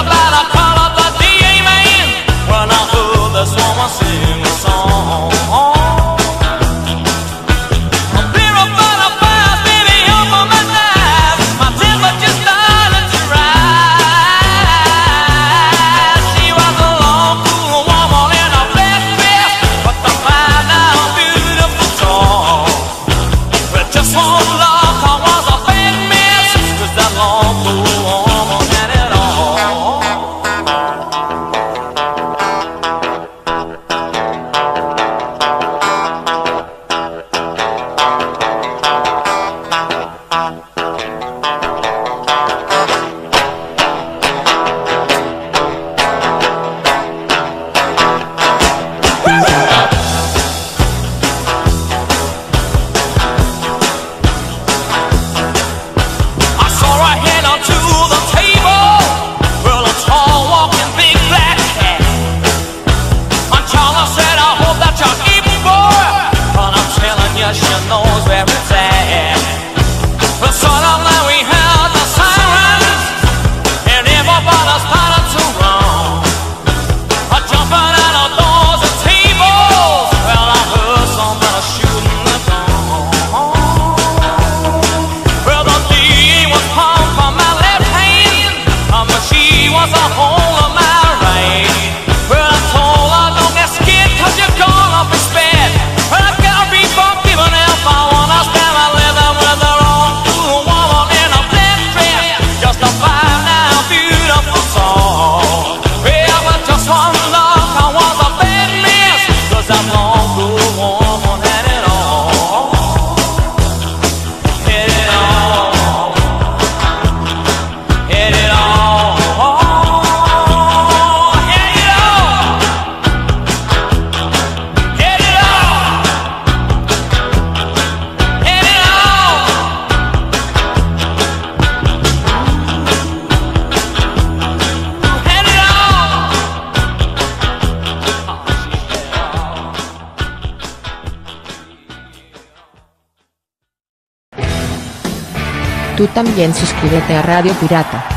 about Tú también suscríbete a Radio Pirata.